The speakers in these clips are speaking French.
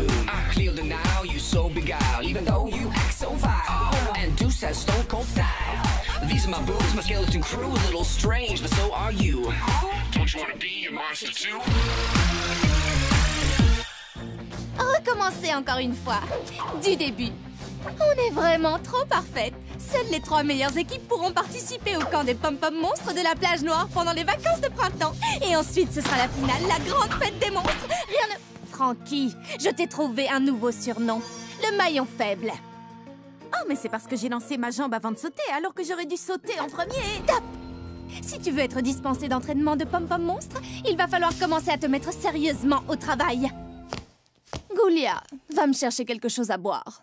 me. I clear the now, you so beguiled, even though you act so vile. And Deuce has stone cold style. These are my boobs, my skeleton crew, a little strange, but so are you. Don't you wanna be a monster too? Recommencer encore une fois. Du début. On est vraiment trop parfaites. Seules les trois meilleures équipes pourront participer au camp des pom-pom monstres de la plage noire pendant les vacances de printemps. Et ensuite, ce sera la finale, la grande fête des monstres. Rien ne... Frankie, je t'ai trouvé un nouveau surnom. Le maillon faible. Oh, mais c'est parce que j'ai lancé ma jambe avant de sauter, alors que j'aurais dû sauter en premier. Stop Si tu veux être dispensé d'entraînement de pom-pom monstres, il va falloir commencer à te mettre sérieusement au travail. Goulia, va me chercher quelque chose à boire.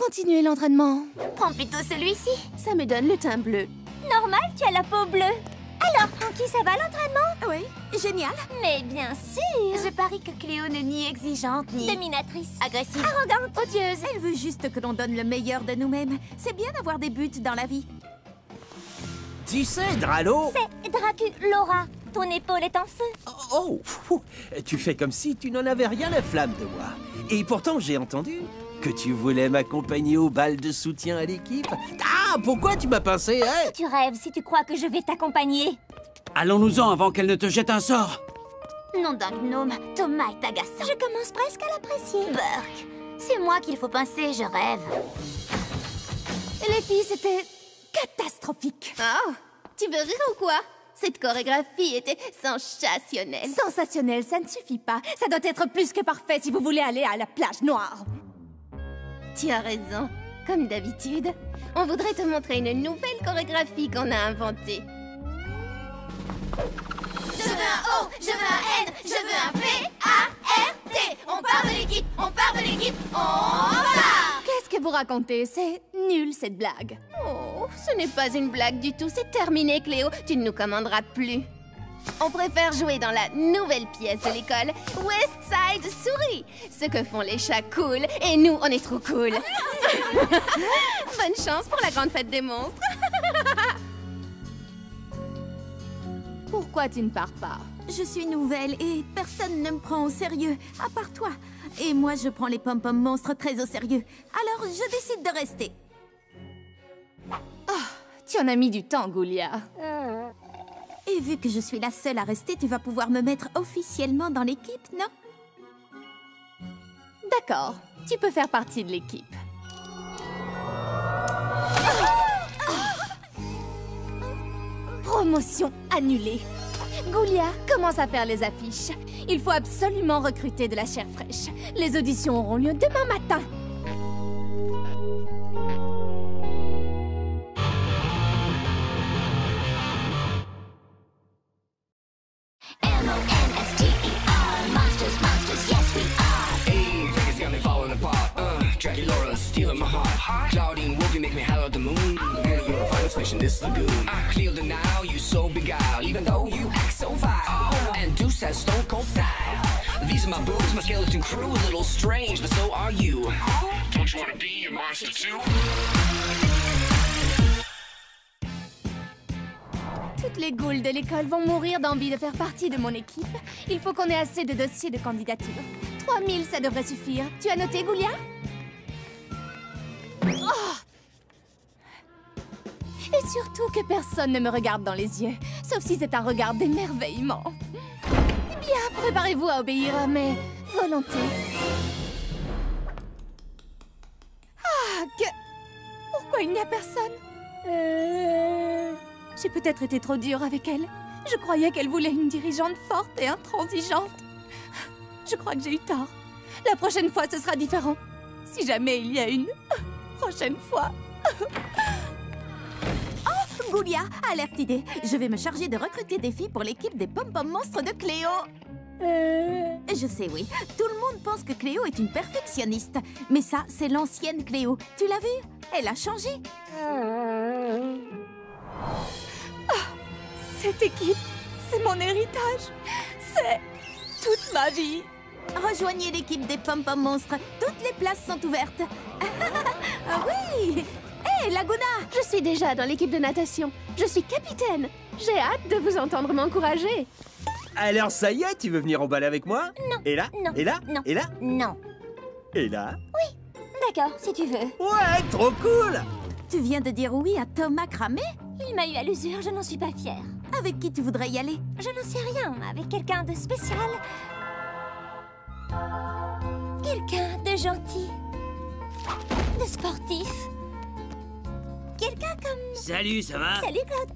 Continuez l'entraînement. Prends plutôt celui-ci. Ça me donne le teint bleu. Normal, tu as la peau bleue. Alors, Frankie, ça va l'entraînement? Oui, génial. Mais bien sûr. Je parie que Cléo n'est ni exigeante, ni... Dominatrice. agressive. Arrogante. Odieuse. Elle veut juste que l'on donne le meilleur de nous-mêmes. C'est bien d'avoir des buts dans la vie. Tu sais, Dralo? C'est Dracu Laura. Ton épaule est en feu. Oh, fou, tu fais comme si tu n'en avais rien à flamme de moi. Et pourtant, j'ai entendu que tu voulais m'accompagner au bal de soutien à l'équipe? Ah, pourquoi tu m'as pincé, hein? Tu rêves si tu crois que je vais t'accompagner. Allons-nous-en avant qu'elle ne te jette un sort. Nom d'un gnome, Thomas est agaçant. Je commence presque à l'apprécier. Burke, c'est moi qu'il faut pincer, je rêve. Les filles, c'était catastrophique. Oh, tu veux rire ou quoi? Cette chorégraphie était sensationnelle. Sensationnel, ça ne suffit pas. Ça doit être plus que parfait si vous voulez aller à la plage noire. Tu as raison. Comme d'habitude, on voudrait te montrer une nouvelle chorégraphie qu'on a inventée. Je veux un O, je veux un N, je veux un P, A, R, T. On part de l'équipe, on part de l'équipe, on part Qu'est-ce que vous racontez? C'est nul cette blague. Oh, ce n'est pas une blague du tout, c'est terminé, Cléo. Tu ne nous commanderas plus. On préfère jouer dans la nouvelle pièce de l'école, West Side Souris. Ce que font les chats cool, et nous, on est trop cool. Bonne chance pour la grande fête des monstres. Pourquoi tu ne pars pas? Je suis nouvelle et personne ne me prend au sérieux, à part toi. Et moi, je prends les pom-pom monstres très au sérieux. Alors, je décide de rester. Oh, tu en as mis du temps, Goulia. Et vu que je suis la seule à rester, tu vas pouvoir me mettre officiellement dans l'équipe, non? D'accord, tu peux faire partie de l'équipe. Promotion annulée. Goulia commence à faire les affiches. Il faut absolument recruter de la chair fraîche. Les auditions auront lieu demain matin. Jackie Laura stealing my heart. Claudine Wolf, you make me holler at the moon. Girl, you're the finest fish in this lagoon. I clear the now, you so beguiled, even though you act so vile. And Deuce has stone cold style. These are my boobs, my skeleton crew, a little strange, but so are you. Don't you wanna be a monster too? Toutes les goules de l'école vont mourir d'envie de faire partie de mon équipe. Il faut qu'on ait assez de dossiers de candidature. 3000, ça devrait suffire. Tu as noté, Goulia? Oh Et surtout que personne ne me regarde dans les yeux, sauf si c'est un regard d'émerveillement. Bien, préparez-vous à obéir à mes volontés. Ah, que... Pourquoi il n'y a personne? Euh, J'ai peut-être été trop dure avec elle. Je croyais qu'elle voulait une dirigeante forte et intransigeante. Je crois que j'ai eu tort. La prochaine fois, ce sera différent. Si jamais il y a une prochaine fois. Oh, Goulia, alerte idée. Je vais me charger de recruter des filles pour l'équipe des pom-pom monstres de Cléo. Euh... Je sais, oui. Tout le monde pense que Cléo est une perfectionniste. Mais ça, c'est l'ancienne Cléo. Tu l'as vue? Elle a changé. Ah, cette équipe, c'est mon héritage. C'est toute ma vie. Rejoignez l'équipe des pom-pom monstres. Toutes les places sont ouvertes. ah oui Hé, Laguna Je suis déjà dans l'équipe de natation. Je suis capitaine. J'ai hâte de vous entendre m'encourager. Alors ça y est, tu veux venir au bal avec moi? Non, Et là? Non, Et là? Non. Et là? Non. Et là? D'accord, si tu veux. Ouais, trop cool Tu viens de dire oui à Thomas Cramé? Il m'a eu à l'usure, je n'en suis pas fière. Avec qui tu voudrais y aller? Je n'en sais rien, avec quelqu'un de spécial. Quelqu'un de gentil. De sportif. Quelqu'un comme... Salut, ça va? Salut Claude.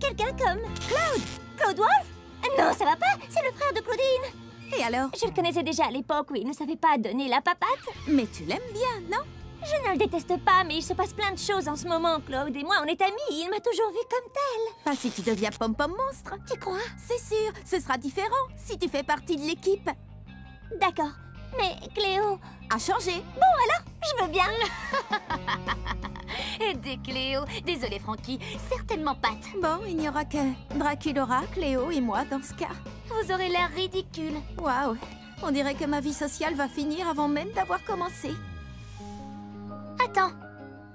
Quelqu'un comme... Claude? Claude Wolf? Non, ça va pas, c'est le frère de Claudine. Et alors? Je le connaissais déjà à l'époque où il ne savait pas donner la papate. Mais tu l'aimes bien, non? Je ne le déteste pas, mais il se passe plein de choses en ce moment. Claude et moi, on est amis. Il m'a toujours vu comme tel. Pas si tu deviens pom-pom monstre. Tu crois? C'est sûr, ce sera différent si tu fais partie de l'équipe. D'accord. Mais Cléo... À changer. Bon alors, je veux bien. Aidez Cléo. Désolée, Frankie. Certainement Pat. Bon, il n'y aura que Draculaura, Cléo et moi dans ce cas. Vous aurez l'air ridicule. Waouh On dirait que ma vie sociale va finir avant même d'avoir commencé. Attends.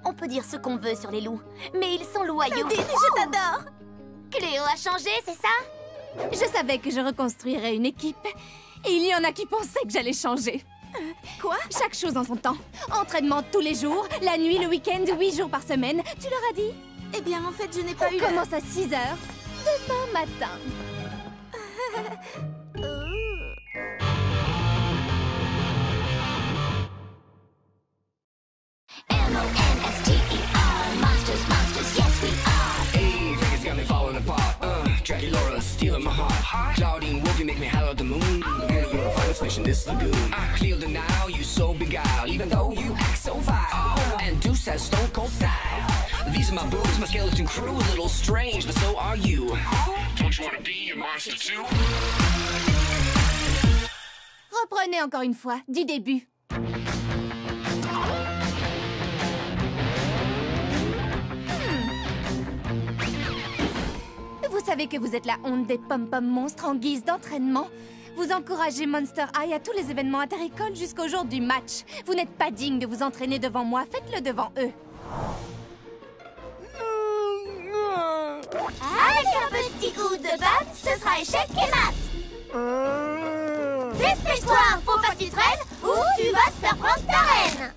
On peut dire ce qu'on veut sur les loups, mais ils sont loyaux. Nadine, je t'adore Cléo a changé, c'est ça? Je savais que je reconstruirais une équipe. Et il y en a qui pensaient que j'allais changer. Quoi? Chaque chose en son temps. Entraînement tous les jours, la nuit, le week-end, huit jours par semaine. Tu leur as dit? Eh bien, en fait, je n'ai pas eu On commence à 6 heures demain matin. M-O-N-S-T-E-R. Heart. Claudine Wolfie make me holler at the moon. Girl, you're a finest fish this lagoon. I clear the now, you so beguiled. Even though you act so vile. And Deuce has stone cold style. These are my boobs, my skeleton crew. A little strange, but so are you. Don't you wanna be a monster too? Reprenez encore une fois, du début. Vous savez que vous êtes la honte des pom-pom monstres en guise d'entraînement Vous encouragez Monster High à tous les événements interécoles jusqu'au jour du match. Vous n'êtes pas digne de vous entraîner devant moi, faites-le devant eux. Avec un petit coup de batte, ce sera échec et mat. Dépêche-toi, faut pas tu traînes ou tu vas te faire prendre ta reine.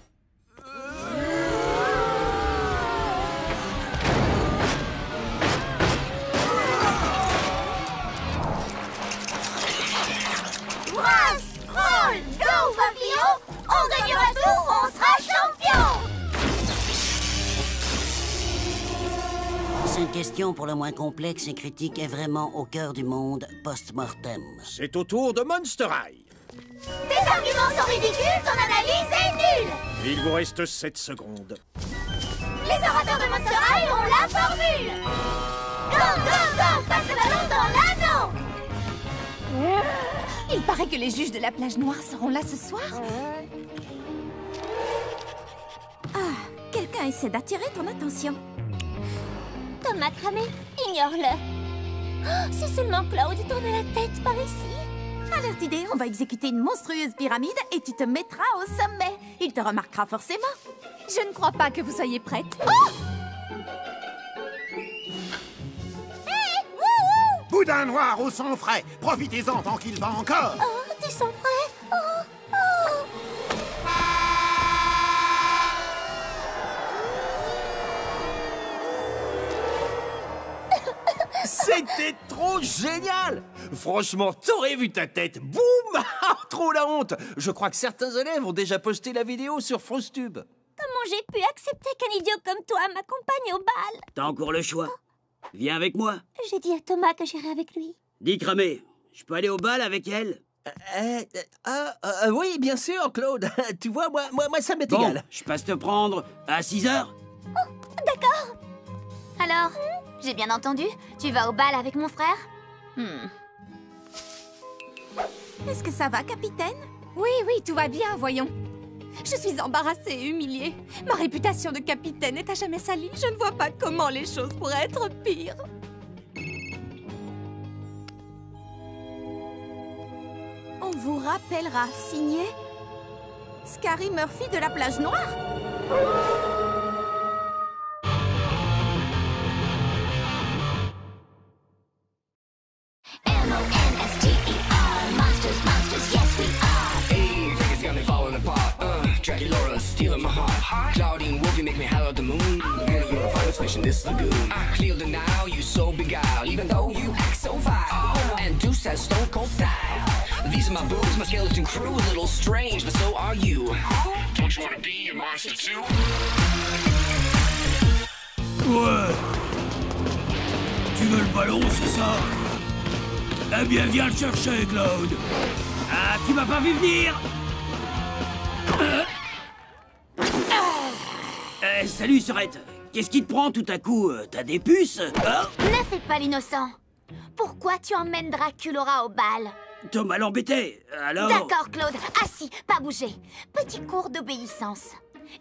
Roll, go papillon, on gagnera tout, on sera champion. Cette question pour le moins complexe et critique est vraiment au cœur du monde post-mortem. C'est au tour de Monster High. Tes arguments sont ridicules, ton analyse est nulle. Il vous reste 7 secondes. Les orateurs de Monster High ont la formule Go, go, go Passe le ballon dans l'anneau Il paraît que les juges de la plage noire seront là ce soir. Ah, quelqu'un essaie d'attirer ton attention. Thomas cramé, ignore-le Oh, Si seulement Claude tourne la tête par ici Alerte idée, on va exécuter une monstrueuse pyramide et tu te mettras au sommet. Il te remarquera forcément. Je ne crois pas que vous soyez prête. Boudin noir au sang frais. Profitez-en tant qu'il va encore. Oh, tu sens prêt Oh, oh C'était trop génial Franchement, t'aurais vu ta tête Boum Ah, Trop la honte Je crois que certains élèves ont déjà posté la vidéo sur FrozeTube. Comment j'ai pu accepter qu'un idiot comme toi m'accompagne au bal? T'as encore le choix. Viens avec moi. J'ai dit à Thomas que j'irai avec lui. Dis cramé, je peux aller au bal avec elle? Euh, euh, ah, euh, oui, bien sûr, Claude. tu vois, moi, moi, moi ça m'est Bon, égal. je passe te prendre à 6 heures Alors, j'ai bien entendu Tu vas au bal avec mon frère? Hmm. Est-ce que ça va, capitaine? Oui, oui, tout va bien, voyons. Je suis embarrassée et humiliée. Ma réputation de capitaine est à jamais salie. Je ne vois pas comment les choses pourraient être pires. On vous rappellera, signé Scary Murphy de la plage noire make me holler at the moon. Really, you're the finest fish in this lagoon. I clear the now, you so beguiled, even though you act so vile. And Deuce has stone cold style. These are my boobs, my skeleton crew, a little strange, but so are you. Don't you wanna be a monster too? Ouais. Tu veux le ballon, c'est ça? Eh bien, viens le chercher, Claude. Ah, tu m'as pas vu venir? Eh, salut, Sorette. Qu'est-ce qui te prend tout à coup Euh, T'as des puces Hein Ne fais pas l'innocent. Pourquoi tu emmènes Draculora au bal Thomas l'embêtait. Alors D'accord, Claude. Assis, pas bouger. Petit cours d'obéissance.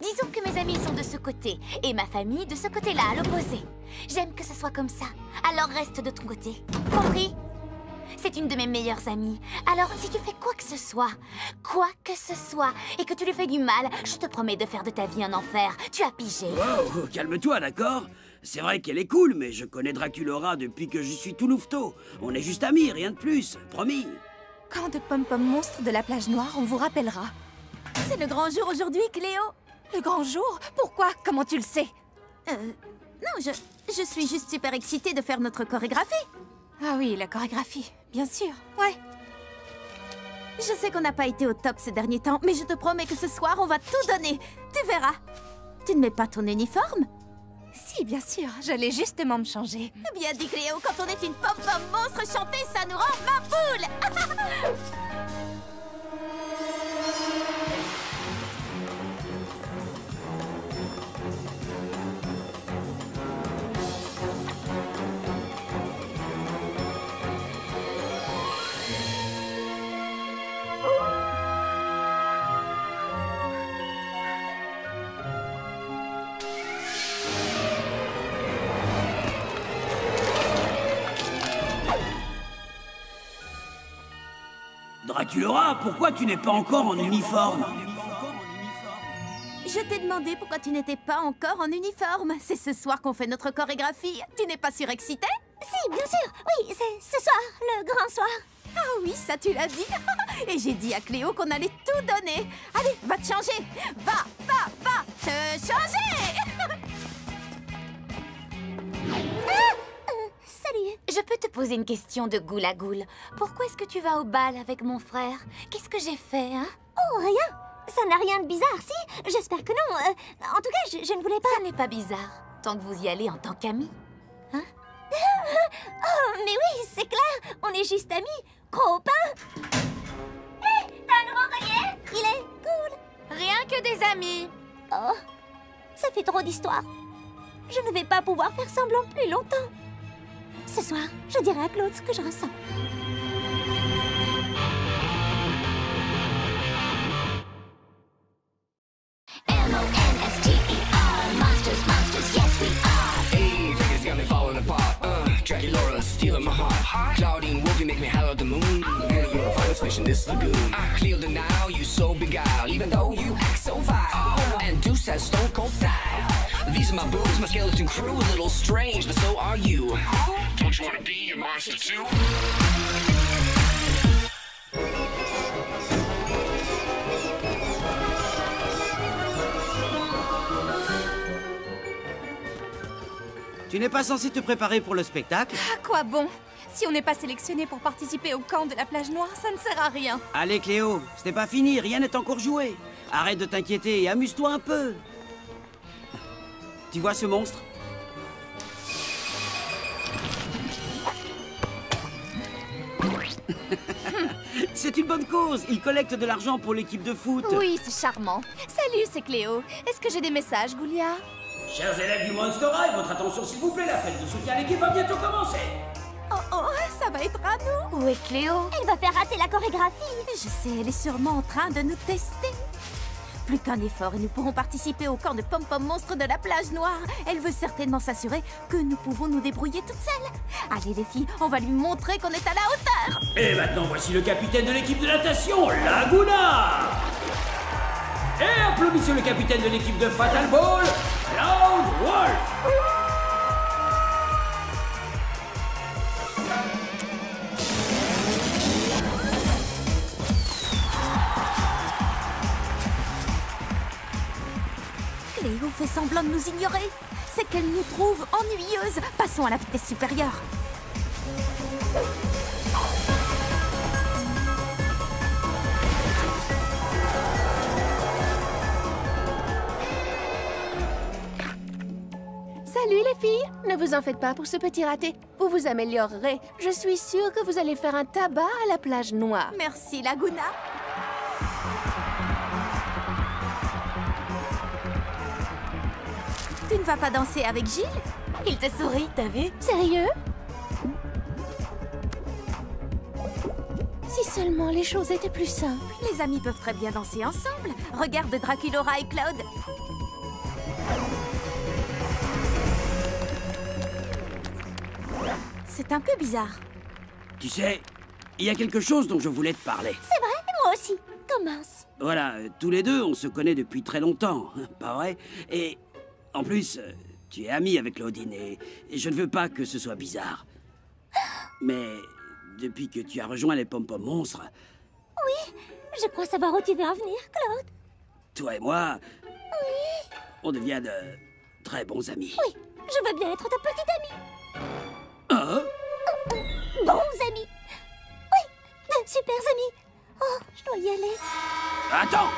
Disons que mes amis sont de ce côté et ma famille de ce côté-là, à l'opposé. J'aime que ce soit comme ça. Alors reste de ton côté. Compris? C'est une de mes meilleures amies. Alors si tu fais quoi que ce soit, quoi que ce soit, et que tu lui fais du mal, je te promets de faire de ta vie un enfer. Tu as pigé. Wow, calme-toi, d'accord? C'est vrai qu'elle est cool, mais je connais Draculora depuis que je suis tout louveteau. On est juste amis, rien de plus, promis. Camp de pom-pom monstre de la plage noire, on vous rappellera. C'est le grand jour aujourd'hui, Cléo. Le grand jour? Pourquoi? Comment tu le sais? Euh, non, je, je suis juste super excitée de faire notre chorégraphie. Ah oui, la chorégraphie, bien sûr, ouais. Je sais qu'on n'a pas été au top ces derniers temps, mais je te promets que ce soir, on va tout donner. Tu verras. Tu ne mets pas ton uniforme? Si, bien sûr, j'allais justement me changer. Bien dit, Cléo, quand on est une pom-pom monstre, chanter, ça nous rend ma poule Draculora, pourquoi tu n'es pas encore en uniforme Je t'ai demandé pourquoi tu n'étais pas encore en uniforme. C'est ce soir qu'on fait notre chorégraphie. Tu n'es pas surexcitée Si, bien sûr. Oui, c'est ce soir, le grand soir. Ah oui, ça tu l'as dit. Et j'ai dit à Cléo qu'on allait tout donner. Allez, va te changer. Va, va, va te changer. Salut. Je peux te poser une question de goule à goule. Pourquoi est-ce que tu vas au bal avec mon frère? Qu'est-ce que j'ai fait, hein? Oh, rien Ça n'a rien de bizarre, si J'espère que non. Euh, en tout cas, je, je ne voulais pas... Ça n'est pas bizarre, tant que vous y allez en tant qu'amis. Oh, mais oui, c'est clair On est juste amis Copains Hé T'as un nouveau collier? Il est cool Rien que des amis. Oh, ça fait trop d'histoires. Je ne vais pas pouvoir faire semblant plus longtemps. Ce soir, je dirai à Claude ce que je ressens. Hey, fingers got me falling apart. Uh, Draculaura stealing my heart. Clouding wolf, make me holler at the moon. Really, you're the finest fish in this lagoon. I clear the now, you so beguiled, even though you act so vile. And Deuce has stone cold style. These are my boobs, my skeleton crew, a little strange, but so are you. Don't you wanna be a monster too? Tu n'es pas censé te préparer pour le spectacle À quoi bon? Si on n'est pas sélectionné pour participer au camp de la plage noire, ça ne sert à rien. Allez Cléo, ce n'est pas fini, rien n'est encore joué. Arrête de t'inquiéter et amuse-toi un peu. Tu vois ce monstre? C'est une bonne cause. Il collecte de l'argent pour l'équipe de foot. Oui, c'est charmant. Salut, c'est Cléo. Est-ce que j'ai des messages, Goulia? Chers élèves du Monster High, votre attention s'il vous plaît, la fête de soutien à l'équipe va bientôt commencer. Oh oh, ça va être à nous Où est Cléo Elle va faire rater la chorégraphie Je sais, elle est sûrement en train de nous tester. Plus qu'un effort et nous pourrons participer au camp de pom-pom monstre de la plage noire. Elle veut certainement s'assurer que nous pouvons nous débrouiller toutes seules. Allez les filles, on va lui montrer qu'on est à la hauteur. Et maintenant, voici le capitaine de l'équipe de natation, Laguna Et applaudissez le capitaine de l'équipe de Fatal Ball, Cloud Wolf semblant de nous ignorer. C'est qu'elle nous trouve ennuyeuses. Passons à la vitesse supérieure. Salut les filles Ne vous en faites pas pour ce petit raté. Vous vous améliorerez. Je suis sûre que vous allez faire un tabac à la plage noire. Merci, Laguna. Tu ne vas pas danser avec Gilles Il te sourit, t'as vu Sérieux Si seulement les choses étaient plus simples. Les amis peuvent très bien danser ensemble. Regarde Draculora et Claude. C'est un peu bizarre. Tu sais, il y a quelque chose dont je voulais te parler. C'est vrai, moi aussi. Commence. Voilà, tous les deux, on se connaît depuis très longtemps, pas vrai? Et en plus, euh, tu es ami avec Claudine et, je ne veux pas que ce soit bizarre. Mais depuis que tu as rejoint les pom-pom monstres, Je crois savoir où tu veux en venir, Claude. toi et moi, on devient de très bons amis. Oui, je veux bien être ta petite amie. Hein? Bons amis. Oui, de super amis. Oh, je dois y aller. Attends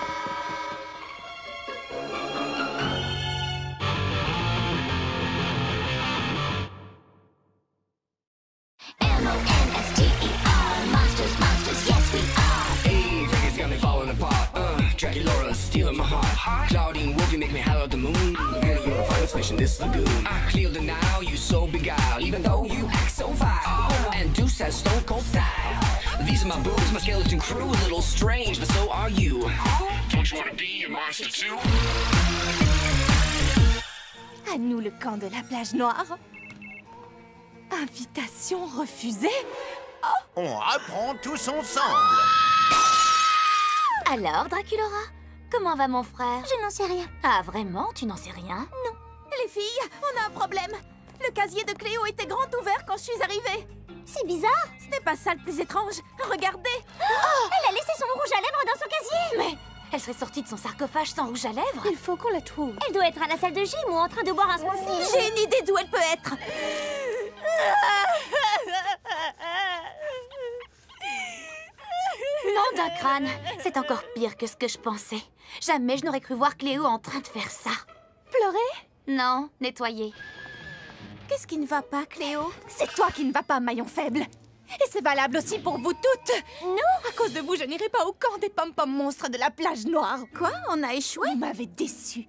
Hey, Vegas got me falling apart. Uh, Jackie stealing my heart. Claudine Wolfie make me holler at the moon. Girl, you're a finest fish in this lagoon. I clear the now, you so beguiled, even though you act so vile. And Deuce has stone cold style. These are my boobs, my skeleton crew, a little strange, but so are you. Don't you wanna be a monster too? À nous le camp de la plage noire. Invitation refusée On apprend tous ensemble. Alors, Draculora, comment va mon frère? Je n'en sais rien. Ah, vraiment? Tu n'en sais rien? Les filles, on a un problème. Le casier de Cléo était grand ouvert quand je suis arrivée. C'est bizarre. Ce n'est pas ça le plus étrange. Regardez. Elle a laissé son rouge à lèvres dans son casier. Mais elle serait sortie de son sarcophage sans rouge à lèvres. Il faut qu'on la trouve. Elle doit être à la salle de gym ou en train de boire un smoothie. J'ai une idée d'où elle peut être. Nom d'un crâne, c'est encore pire que ce que je pensais. Jamais je n'aurais cru voir Cléo en train de faire ça. Pleurer? Non, nettoyer. Qu'est-ce qui ne va pas, Cléo? C'est toi qui ne va pas, maillon faible. Et c'est valable aussi pour vous toutes. Non À cause de vous, je n'irai pas au camp des pom-pom monstres de la plage noire Quoi? On a échoué? Vous m'avez déçu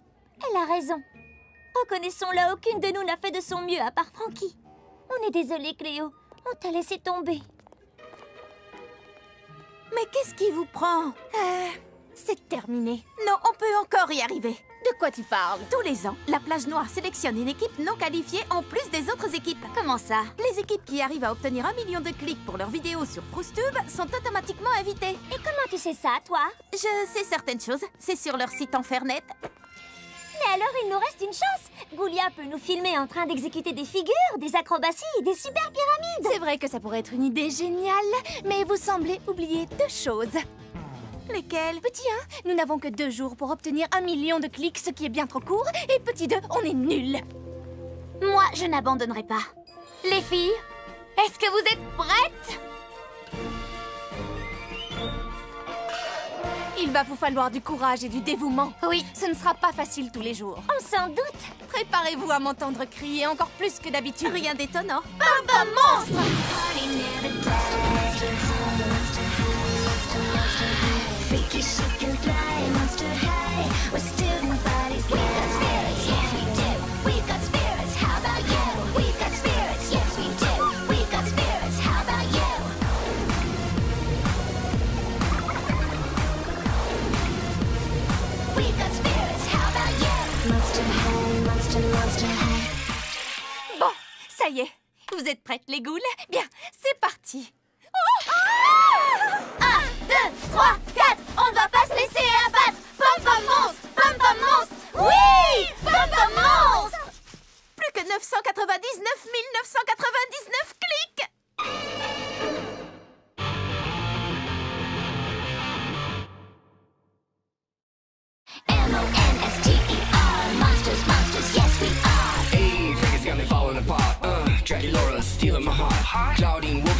Elle a raison. Reconnaissons-la, aucune de nous n'a fait de son mieux à part Frankie. On est désolé, Cléo. On t'a laissé tomber. Mais qu'est-ce qui vous prend? Euh, C'est terminé. Non, on peut encore y arriver. De quoi tu parles Tous les ans, la plage noire sélectionne une équipe non qualifiée en plus des autres équipes. Comment ça Les équipes qui arrivent à obtenir un million de clics pour leurs vidéos sur Froustube sont automatiquement invitées. Et comment tu sais ça, toi Je sais certaines choses, c'est sur leur site Enfernet. Mais alors, il nous reste une chance. Goulia peut nous filmer en train d'exécuter des figures, des acrobaties et des super pyramides. C'est vrai que ça pourrait être une idée géniale, mais vous semblez oublier deux choses. Lesquelles Petit 1, nous n'avons que deux jours pour obtenir un million de clics, ce qui est bien trop court. Et petit 2, on est nuls. Moi, je n'abandonnerai pas. Les filles, est-ce que vous êtes prêtes Il va vous falloir du courage et du dévouement. Oui. Ce ne sera pas facile tous les jours. On s'en doute. Préparez-vous à m'entendre crier encore plus que d'habitude. Rien d'étonnant. Bon, ça y est. Vous êtes prêtes, les goules Bien, c'est parti. Un, deux, trois, quatre. On ne va pas se laisser abattre. Pom pom monstre, pom pom monstre. Oui, pom pom monstre. Plus que 999 999 clics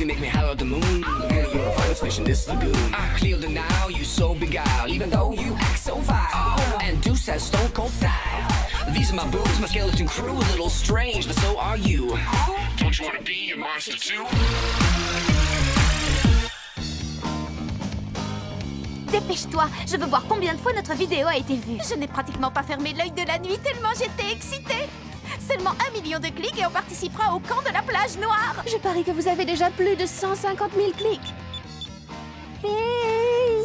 make me the moon. This. I clear the you so beguiled, even though you act so vile. And. These are my my skeleton crew, a little strange, but so are you. Be a monster too? Dépêche-toi, je veux voir combien de fois notre vidéo a été vue. Je n'ai pratiquement pas fermé l'œil de la nuit tellement j'étais excitée. Seulement un million de clics et on participera au camp de la plage noire. Je parie que vous avez déjà plus de 150 000 clics.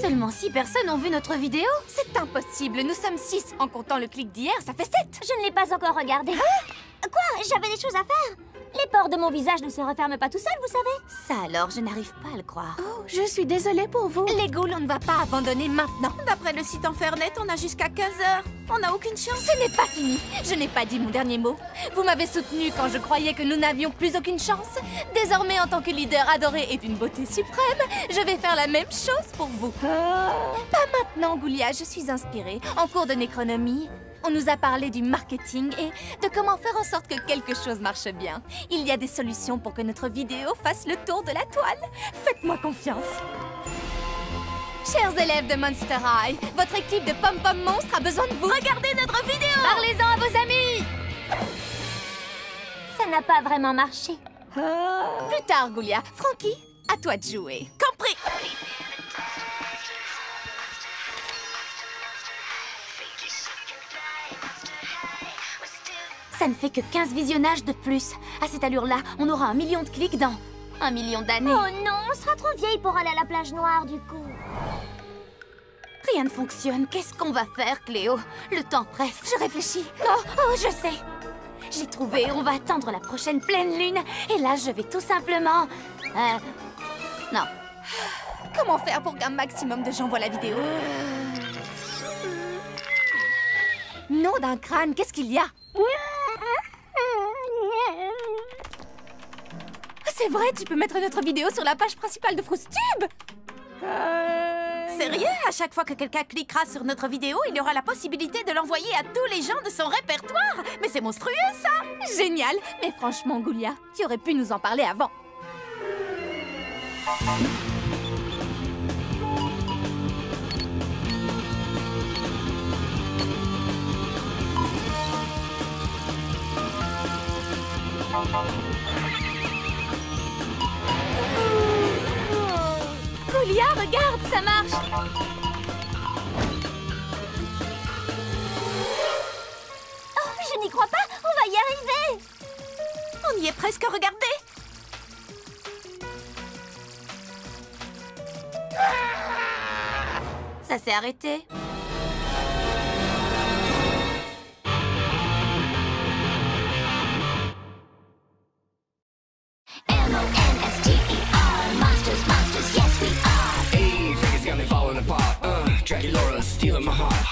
Seulement six personnes ont vu notre vidéo C'est impossible, nous sommes 6. En comptant le clic d'hier, ça fait 7. Je ne l'ai pas encore regardé. Quoi? J'avais des choses à faire Les pores de mon visage ne se referment pas tout seuls, vous savez Ça alors, je n'arrive pas à le croire. Oh, je suis désolée pour vous. Les ghouls, on ne va pas abandonner maintenant. D'après le site Enfernet, on a jusqu'à 15 heures. On n'a aucune chance. Ce n'est pas fini. Je n'ai pas dit mon dernier mot. Vous m'avez soutenu quand je croyais que nous n'avions plus aucune chance. Désormais, en tant que leader adoré et d'une beauté suprême, je vais faire la même chose pour vous. Pas maintenant, Goulia, je suis inspirée. En cours de nécronomie, on nous a parlé du marketing et de comment faire en sorte que quelque chose marche bien. Il y a des solutions pour que notre vidéo fasse le tour de la toile. Faites-moi confiance. Chers élèves de Monster High, votre équipe de Pom Pom Monstre a besoin de vous. Regardez notre vidéo Parlez-en à vos amis Ça n'a pas vraiment marché. Plus tard, Goulia. Frankie, à toi de jouer. Ça ne fait que 15 visionnages de plus. À cette allure-là, on aura un million de clics dans un million d'années. Oh non, on sera trop vieille pour aller à la plage noire du coup. Rien ne fonctionne. Qu'est-ce qu'on va faire, Cléo? Le temps presse. Je réfléchis. Oh, oh, je sais. J'ai trouvé. On va attendre la prochaine pleine lune. Et là, je vais tout simplement... Euh... Non. Comment faire pour qu'un maximum de gens voient la vidéo? Nom d'un crâne, qu'est-ce qu'il y a? C'est vrai, tu peux mettre notre vidéo sur la page principale de Froustube Sérieux À chaque fois que quelqu'un cliquera sur notre vidéo, il y aura la possibilité de l'envoyer à tous les gens de son répertoire. Mais c'est monstrueux, ça Génial Mais franchement, Goulia, tu aurais pu nous en parler avant. Goulia, regarde, ça marche. Oh, je n'y crois pas, on va y arriver. On y est presque, regardez. Ça s'est arrêté.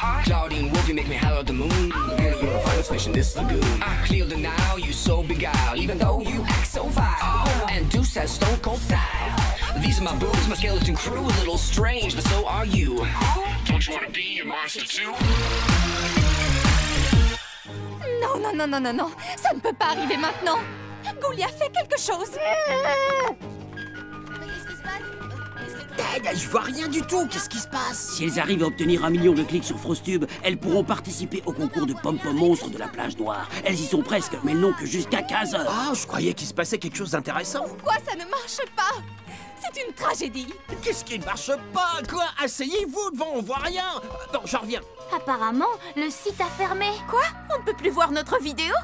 Stealing my heart. Claudine Wolfie make me holler at the moon. Girl, you're the finest fish in this lagoon. I clear the now, you so beguiled, even though you act so vile. And Deuce has stone cold style. These are my boobs, my skeleton crew, a little strange, but so are you. Don't you wanna be a monster too? Non, non, non, non, non, non Ça ne peut pas arriver maintenant Goulia, fais quelque chose Ted, je vois rien du tout. Qu'est-ce qui se passe? Si elles arrivent à obtenir un million de clics sur Frostube, elles pourront participer au concours de pom-pom monstre de la plage noire. Elles y sont presque, mais elles n'ont que jusqu'à 15 heures. Ah, je croyais qu'il se passait quelque chose d'intéressant. Pourquoi ça ne marche pas? C'est une tragédie Qu'est-ce qui ne marche pas? Quoi? Asseyez-vous devant, on voit rien. Non, j'en reviens. Apparemment, le site a fermé. Quoi? On ne peut plus voir notre vidéo?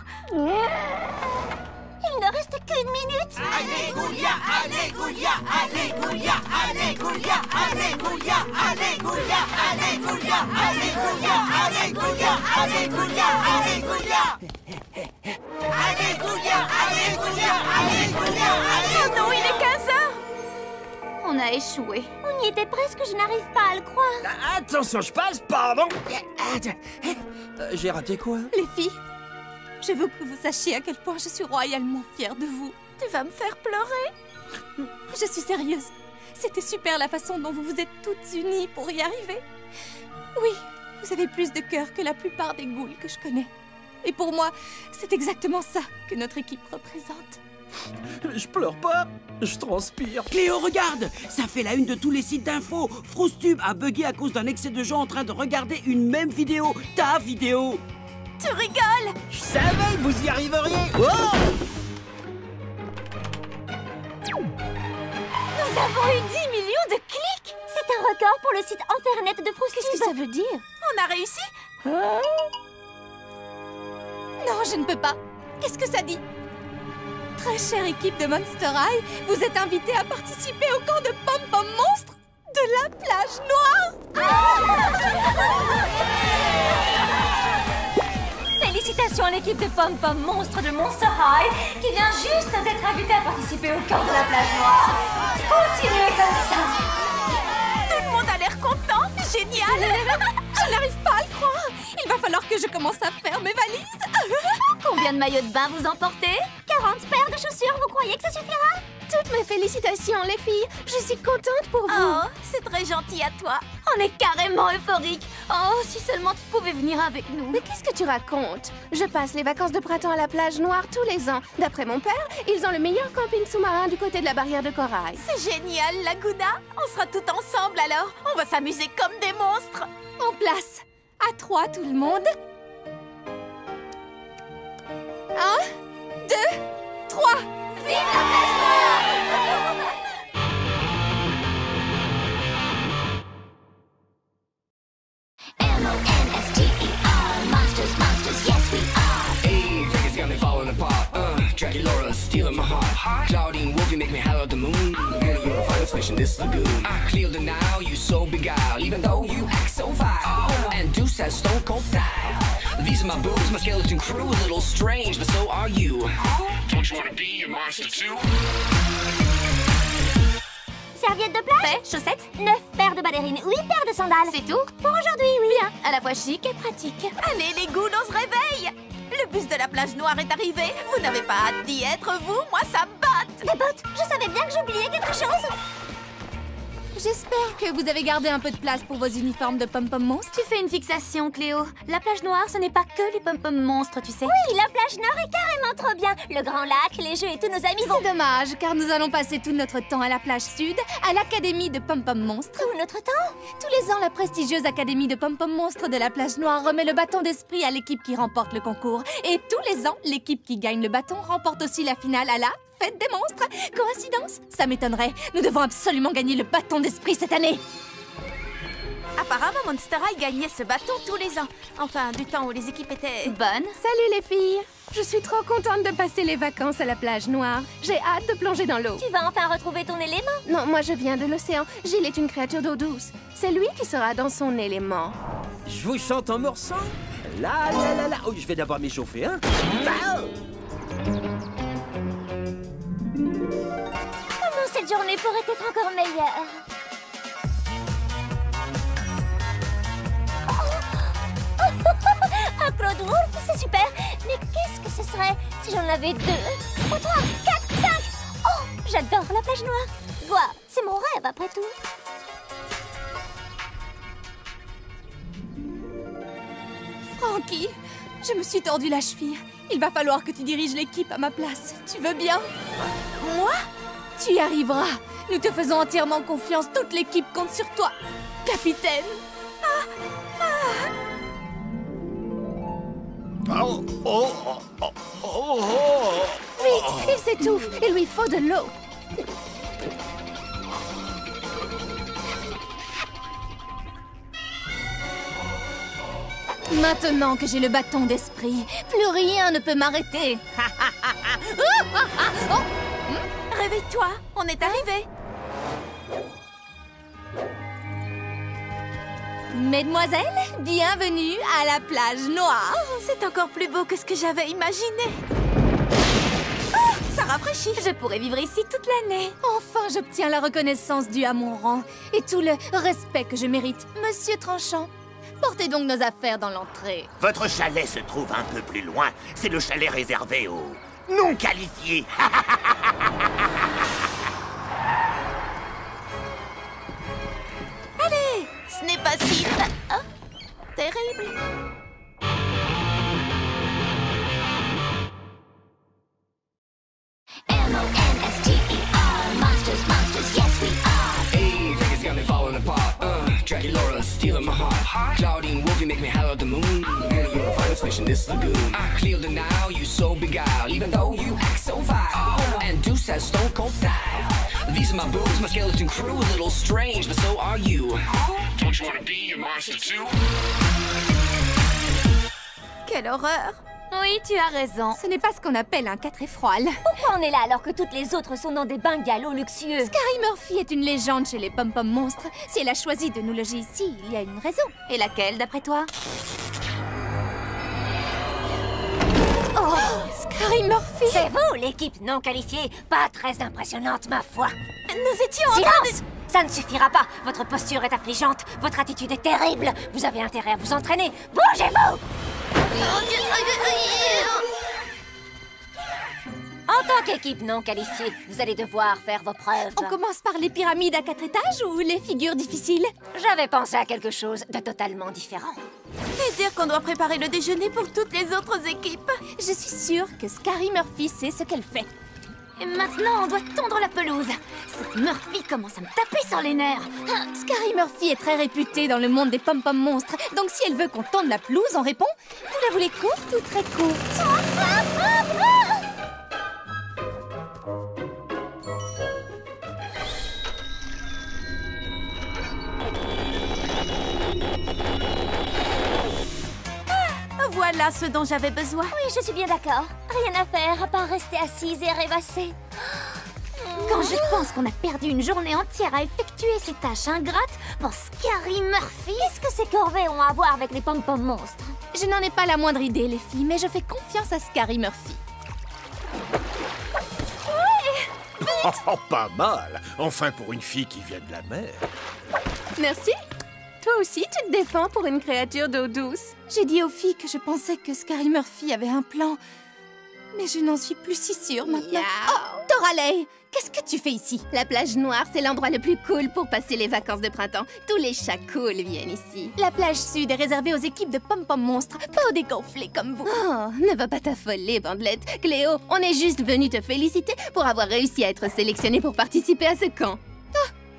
Il ne reste qu'une minute Allez, Goulia, allez, Goulia, allez, Goulia, allez, Goulia, allez, Goulia, allez, Goulia, allez, Goulia, allez, Goulia, allez, Goulia, allez, Goulia, allez, Goulia. Allez, Goulia, allez, Goulia, allez, Goulia, allez, Oh non, il est 15 heures On a échoué. On y était presque, je n'arrive pas à le croire. Attention, je passe, pardon. Euh, J'ai raté quoi? Les filles, je veux que vous sachiez à quel point je suis royalement fière de vous. Tu vas me faire pleurer Je suis sérieuse. C'était super la façon dont vous vous êtes toutes unies pour y arriver. Oui, vous avez plus de cœur que la plupart des ghouls que je connais. Et pour moi, c'est exactement ça que notre équipe représente. Je pleure pas, je transpire. Cléo, regarde Ça fait la une de tous les sites d'infos. Frostube a bugué à cause d'un excès de gens en train de regarder une même vidéo. Ta vidéo Tu rigoles Je savais que vous y arriveriez. Oh Nous avons eu 10 millions de clics C'est un record pour le site internet de Frostube. Qu'est-ce que ça veut dire? On a réussi Non, je ne peux pas. Qu'est-ce que ça dit? Très chère équipe de Monster High, vous êtes invités à participer au camp de Pom Pom Monstre de la plage noire. Félicitations à l'équipe de Pom Pom Monstre de Monster High qui vient juste d'être invitée à participer au camp de la plage noire. Continuez comme ça Tout le monde a l'air content Génial Je n'arrive pas à le croire. Il va falloir que je commence à faire mes valises. Combien de maillots de bain vous emportez? 40 paires de chaussures, vous croyez que ça suffira? Toutes mes félicitations, les filles. Je suis contente pour vous. Oh, c'est très gentil à toi On est carrément euphorique Oh, si seulement tu pouvais venir avec nous Mais qu'est-ce que tu racontes? Je passe les vacances de printemps à la plage noire tous les ans. D'après mon père, ils ont le meilleur camping sous-marin du côté de la barrière de corail. C'est génial, Laguna On sera tout ensemble alors On va s'amuser comme des monstres En place. À trois, tout le monde. Un, deux, trois. Hey, stealing my heart. Claudine Wolf, you make me howl at the moon. Girl, you're a finest fish in this lagoon. I clear the Nile, you so beguiled, even though you act so vile. And Deuce has stone cold style. These are my boobs, my skeleton crew, a little strange, but so are you. Don't you wanna be a monster too? Serviette de plage Fait, chaussettes 9 paires de ballerines, 8 paires de sandales C'est tout? Pour aujourd'hui, oui Bien. À la fois chic et pratique Allez les ghouls, on se réveille Le bus de la plage noire est arrivé. Vous n'avez pas hâte d'y être, vous. Moi, ça me botte. Des bottes Je savais bien que j'oubliais quelque chose J'espère que vous avez gardé un peu de place pour vos uniformes de Pom Pom Monstre. Tu fais une fixation, Cléo. La plage noire, ce n'est pas que les pom-pom monstres, tu sais. Oui, la plage noire est carrément trop bien. Le grand lac, les jeux et tous nos amis vont... C'est dommage, car nous allons passer tout notre temps à la plage sud, à l'académie de Pom Pom Monstre. Tout notre temps Tous les ans, la prestigieuse académie de Pom Pom Monstre de la plage noire remet le bâton d'esprit à l'équipe qui remporte le concours. Et tous les ans, l'équipe qui gagne le bâton remporte aussi la finale à la fête des monstres. Coïncidence Ça m'étonnerait. Nous devons absolument gagner le bâton d'esprit cette année. Apparemment, Monster High gagnait ce bâton tous les ans. Enfin, du temps où les équipes étaient... Bonne. Salut les filles Je suis trop contente de passer les vacances à la plage noire. J'ai hâte de plonger dans l'eau. Tu vas enfin retrouver ton élément Non, moi je viens de l'océan. Gilles est une créature d'eau douce. C'est lui qui sera dans son élément. Je vous chante en morceau La la la la Oh, je vais d'abord m'échauffer, hein Bah, Comment cette journée pourrait être encore meilleure Oh Un Claude Wolf, c'est super Mais qu'est-ce que ce serait si j'en avais deux Ou trois, quatre, cinq Oh, j'adore la plage noire Quoi C'est mon rêve après tout Frankie, je me suis tordu la cheville. Il va falloir que tu diriges l'équipe à ma place. Tu veux bien? Moi Tu y arriveras. Nous te faisons entièrement confiance. Toute l'équipe compte sur toi. Capitaine oh, oh, oh, oh. Vite Il s'étouffe Il lui faut de l'eau Maintenant que j'ai le bâton d'esprit, plus rien ne peut m'arrêter. Réveille-toi, on est arrivé Mesdemoiselles, bienvenue à la plage noire. C'est encore plus beau que ce que j'avais imaginé Ah, Ça rafraîchit Je pourrais vivre ici toute l'année Enfin, j'obtiens la reconnaissance due à mon rang et tout le respect que je mérite. Monsieur Tranchant, portez donc nos affaires dans l'entrée. Votre chalet se trouve un peu plus loin. C'est le chalet réservé aux non qualifiés. Allez Ce n'est pas si... Ah, terrible Clouding wolf, you make me holler at the moon. Girl, you're the finest fish in this lagoon. I clear the now, you so beguiled, even though you act so vile. And Deuce has stone cold style. These are my boobs, my skeleton crew, a little strange, but so are you. Don't you wanna be a monster too? Quelle horreur Oui, tu as raison. Ce n'est pas ce qu'on appelle un quatréfroile. Pourquoi on est là alors que toutes les autres sont dans des bungalows luxueux Carrie Murphy est une légende chez les pom-pom monstres. Si elle a choisi de nous loger ici, il y a une raison. Et laquelle, d'après toi Oh, Scary Murphy C'est vous, l'équipe non qualifiée Pas très impressionnante, ma foi. Nous étions en train de... Ça ne suffira pas. Votre posture est affligeante. Votre attitude est terrible. Vous avez intérêt à vous entraîner. Bougez-vous En tant qu'équipe non qualifiée, vous allez devoir faire vos preuves. On commence par les pyramides à quatre étages ou les figures difficiles? J'avais pensé à quelque chose de totalement différent. Et dire qu'on doit préparer le déjeuner pour toutes les autres équipes. Je suis sûre que Scary Murphy sait ce qu'elle fait. Et maintenant, on doit tondre la pelouse. Cette Murphy commence à me taper sur les nerfs. Ah, Scary Murphy est très réputée dans le monde des pom-pom monstres. Donc si elle veut qu'on tende la pelouse, on répond Vous la voulez courte ou très courte? Voilà ce dont j'avais besoin. Oui, je suis bien d'accord. Rien à faire à part rester assise et rêvasser. Quand je pense qu'on a perdu une journée entière à effectuer ces tâches ingrates pour Scary Murphy... Qu'est-ce que ces corvées ont à voir avec les pom-pom monstres? Je n'en ai pas la moindre idée, les filles, mais je fais confiance à Scary Murphy. Oh, pas mal Enfin pour une fille qui vient de la mer. Merci. Toi aussi, tu te défends pour une créature d'eau douce. J'ai dit aux filles que je pensais que Scary Murphy avait un plan. Mais je n'en suis plus si sûre maintenant. Oh, Doraley Qu'est-ce que tu fais ici? La plage noire, c'est l'endroit le plus cool pour passer les vacances de printemps. Tous les chats cool viennent ici. La plage sud est réservée aux équipes de pom-pom monstres, pas aux dégonflés comme vous. Oh, ne va pas t'affoler, Bandelette. Cléo, on est juste venu te féliciter pour avoir réussi à être sélectionnée pour participer à ce camp.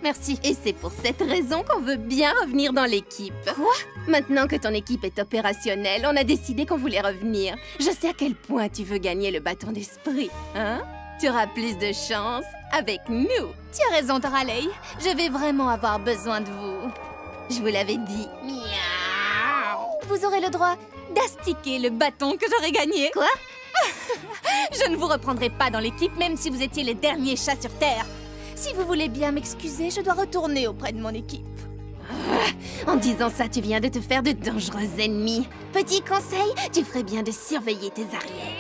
Merci. Et c'est pour cette raison qu'on veut bien revenir dans l'équipe. Quoi? Maintenant que ton équipe est opérationnelle, on a décidé qu'on voulait revenir. Je sais à quel point tu veux gagner le bâton d'esprit, hein? Tu auras plus de chance avec nous. Tu as raison, Doraley. Je vais vraiment avoir besoin de vous. Je vous l'avais dit. Vous aurez le droit d'astiquer le bâton que j'aurai gagné. Quoi? Je ne vous reprendrai pas dans l'équipe, même si vous étiez les derniers chats sur Terre. Si vous voulez bien m'excuser, je dois retourner auprès de mon équipe. En disant ça, tu viens de te faire de dangereux ennemis. Petit conseil, tu ferais bien de surveiller tes arrières.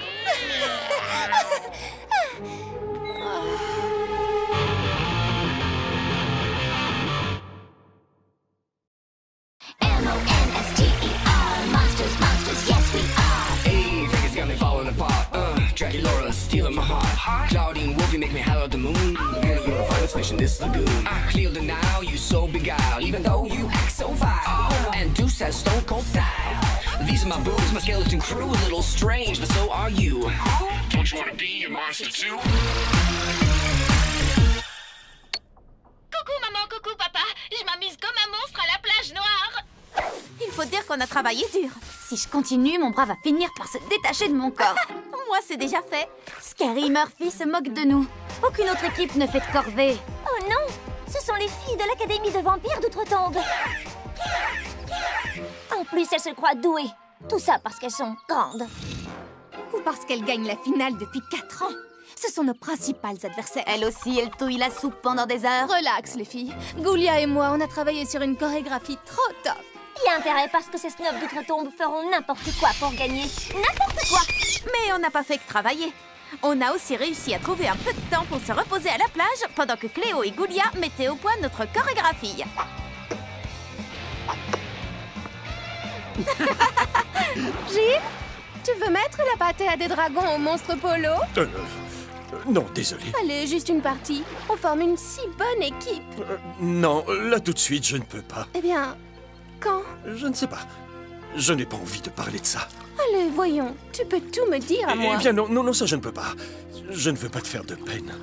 heart. Clouding wolf, you make me holler at the moon. Girl, you're the finest fish this lagoon. I clear the now, you so beguiled, even though you act so vile. And Deuce has stone cold style. These are my boobs, my skeleton crew, a little strange, but so are you. Don't you wanna be a monster too? Faut dire qu'on a travaillé dur. Si je continue, mon bras va finir par se détacher de mon corps. Moi, c'est déjà fait. Scary Murphy se moque de nous. Aucune autre équipe ne fait de corvée. Oh non Ce sont les filles de l'Académie de vampires d'Outre-Tombe. En plus, elles se croient douées. Tout ça parce qu'elles sont grandes. Ou parce qu'elle gagne la finale depuis 4 ans. Ce sont nos principales adversaires. Elle aussi, elle touille la soupe pendant des heures. Relax, les filles. Goulia et moi, on a travaillé sur une chorégraphie trop top. Il y a intérêt parce que ces snobs d'Outre-Tombe feront n'importe quoi pour gagner. N'importe quoi Mais on n'a pas fait que travailler. On a aussi réussi à trouver un peu de temps pour se reposer à la plage pendant que Cléo et Goulia mettaient au point notre chorégraphie. Gilles, tu veux mettre la pâtée à des dragons au monstre polo? Euh, euh, non, désolé. Allez, juste une partie. On forme une si bonne équipe. Euh, non, là tout de suite, je ne peux pas. Eh bien, quand Je ne sais pas. Je n'ai pas envie de parler de ça. Allez, voyons. Tu peux tout me dire à moi. Eh bien non, non, non, ça je ne peux pas. Je ne veux pas te faire de peine.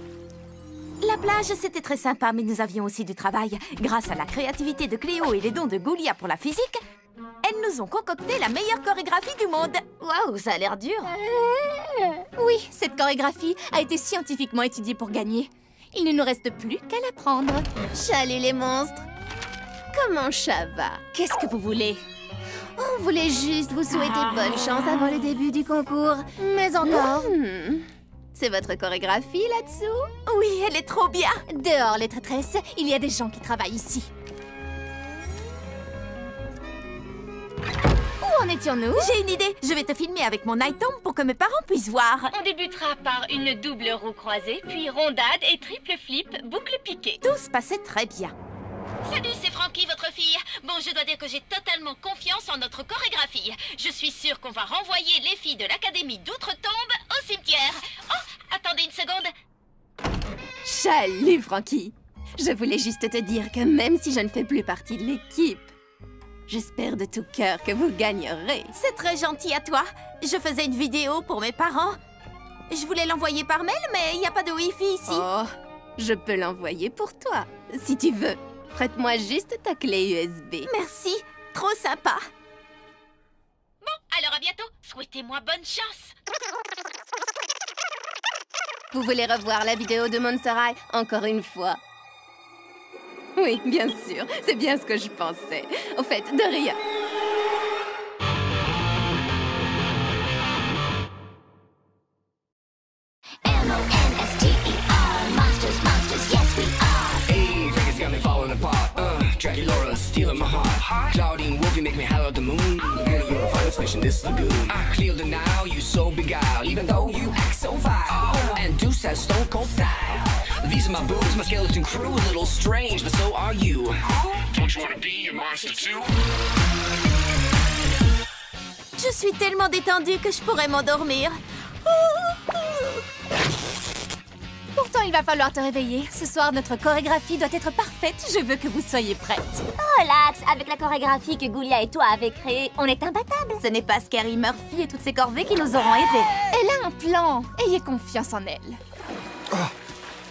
La plage, c'était très sympa, mais nous avions aussi du travail. Grâce à la créativité de Cléo et les dons de Goulia pour la physique, Elles nous ont concocté la meilleure chorégraphie du monde Waouh, ça a l'air dur Oui, cette chorégraphie a été scientifiquement étudiée pour gagner. Il ne nous reste plus qu'à l'apprendre. Salut les monstres Comment ça va? Qu'est-ce que vous voulez? On voulait juste vous souhaiter bonne chance avant le début du concours. Mais encore Hmm. C'est votre chorégraphie là-dessous? Oui, elle est trop bien Dehors, les traîtresses, il y a des gens qui travaillent ici. Où en étions-nous? J'ai une idée Je vais te filmer avec mon iTome pour que mes parents puissent voir. On débutera par une double roue croisée, puis rondade et triple flip, boucle piquée. Tout se passait très bien. Salut, c'est Frankie, votre fille. Bon, je dois dire que j'ai totalement confiance en notre chorégraphie. Je suis sûre qu'on va renvoyer les filles de l'Académie d'Outre-Tombe au cimetière. Oh, attendez une seconde. Salut Frankie Je voulais juste te dire que même si je ne fais plus partie de l'équipe, j'espère de tout cœur que vous gagnerez. C'est très gentil à toi. Je faisais une vidéo pour mes parents. Je voulais l'envoyer par mail, mais il n'y a pas de Wi-Fi ici. Oh, je peux l'envoyer pour toi, si tu veux. Prête-moi juste ta clé USB. Merci, trop sympa. Bon, alors à bientôt. Souhaitez-moi bonne chance. Vous voulez revoir la vidéo de Monster High encore une fois? Oui, bien sûr. C'est bien ce que je pensais. Au fait, de rien. Claudine Wolfie make me holler at the moon? Girl, you're a finest fish in this lagoon. I clear the now, you so beguiled, even though you act so vile. And Deuce has stone cold style. These are my boobs, my skeleton crew, a little strange, but so are you. Don't you wanna be a monster too? Je suis tellement détendue que je pourrais m'endormir. Il va falloir te réveiller. Ce soir, notre chorégraphie doit être parfaite. Je veux que vous soyez prêtes. Relax, avec la chorégraphie que Goulia et toi avez créée, on est imbattables Ce n'est pas Scary Murphy et toutes ses corvées qui nous auront aidés. Elle a un plan. Ayez confiance en elle.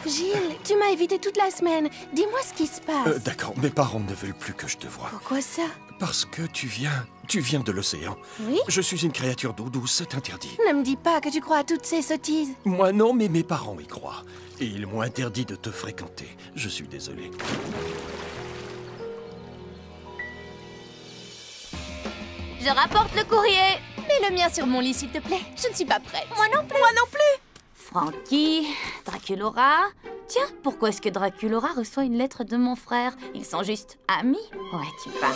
Gilles, tu m'as évité toute la semaine. Dis-moi ce qui se passe. Euh, D'accord, mes parents ne veulent plus que je te voie. Pourquoi ça? Parce que tu viens... Tu viens de l'océan. Oui Je suis une créature d'eau douce, c'est interdit. Ne me dis pas que tu crois à toutes ces sottises. Moi non, mais mes parents y croient. Et ils m'ont interdit de te fréquenter. Je suis désolé. Je rapporte le courrier. Mets le mien sur mon lit, s'il te plaît. Je ne suis pas prête. Moi non plus. Moi non plus. Frankie, Draculora. Tiens, pourquoi est-ce que Draculora reçoit une lettre de mon frère? Ils sont juste amis? Ouais, tu parles.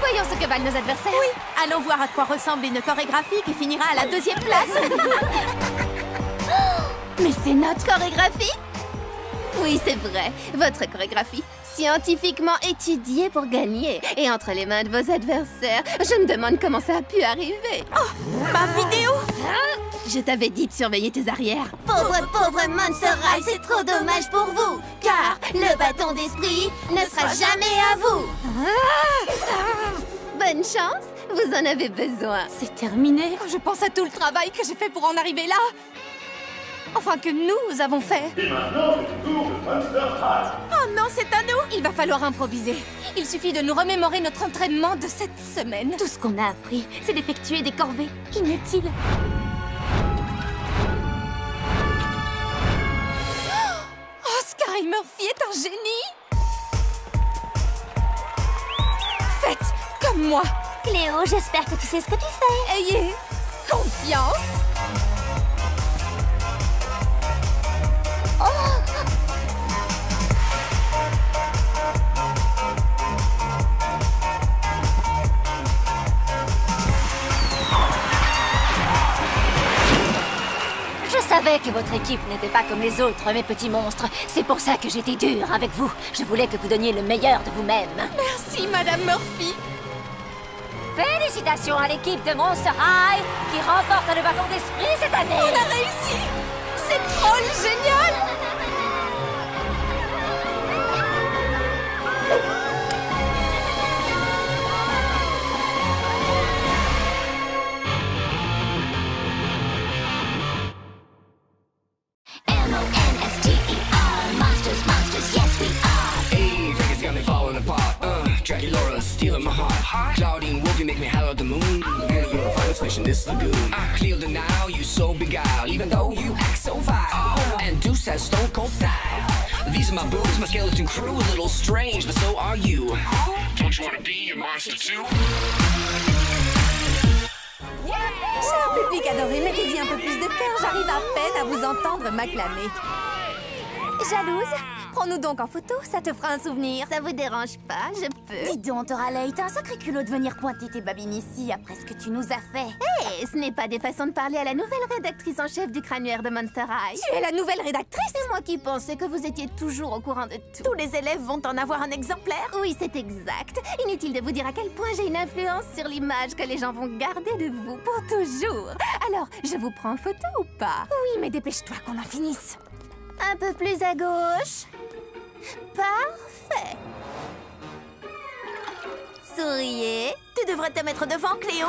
Voyons ce que valent nos adversaires. Oui. Allons voir à quoi ressemble une chorégraphie qui finira à la deuxième place. Mais c'est notre chorégraphie Oui, c'est vrai. Votre chorégraphie, scientifiquement étudiée pour gagner. Et entre les mains de vos adversaires, je me demande comment ça a pu arriver. Oh, ma vidéo Je t'avais dit de surveiller tes arrières. Pauvre, pauvre Monster c'est trop dommage pour vous Car le bâton d'esprit ne sera jamais à vous Bonne chance, vous en avez besoin. C'est terminé. Quand je pense à tout le travail que j'ai fait pour en arriver là. Enfin, que nous avons fait. Et maintenant, c'est le tour de Monster High. Oh non, c'est à nous Il va falloir improviser. Il suffit de nous remémorer notre entraînement de cette semaine. Tout ce qu'on a appris, c'est d'effectuer des corvées inutiles. Oh, Sky Murphy est un génie Faites comme moi Cléo, j'espère que tu sais ce que tu fais. Ayez confiance savais que votre équipe n'était pas comme les autres, mes petits monstres. C'est pour ça que j'étais dure avec vous. Je voulais que vous donniez le meilleur de vous-même. Merci, Madame Murphy Félicitations à l'équipe de Monster High qui remporte le bâton d'esprit cette année. On a réussi c'est drôle, génial. M-O-N-S-T-E-R Monsters, monsters, yes we are. Hey, falling apart. Uh, Dracula stealing my heart. Clouding wolf, you make me howl at the moon. In this lagoon. I clear the now, you so beguiled, even though you act so vile. And Deuce has stone cold style. These are my boobs, my skeleton crew, a little strange, but so are you. Don't you wanna be a monster too? Cher public adoré, mettez-y un peu plus de cœur, j'arrive à peine à vous entendre m'acclamer. Jalouse Prends-nous donc en photo, ça te fera un souvenir. Ça vous dérange pas, je peux. Dis donc, Toralei, t'as un sacré culot de venir pointer tes babines ici après ce que tu nous as fait. Hé, ce n'est pas des façons de parler à la nouvelle rédactrice en chef du crânuaire de Monster High. Tu es la nouvelle rédactrice? C'est moi qui pensais que vous étiez toujours au courant de tout. Tous les élèves vont en avoir un exemplaire? Oui, c'est exact. Inutile de vous dire à quel point j'ai une influence sur l'image que les gens vont garder de vous pour toujours. Alors, je vous prends en photo ou pas? Oui, mais dépêche-toi qu'on en finisse. Un peu plus à gauche. Parfait. Souriez. Tu devrais te mettre devant, Cléo.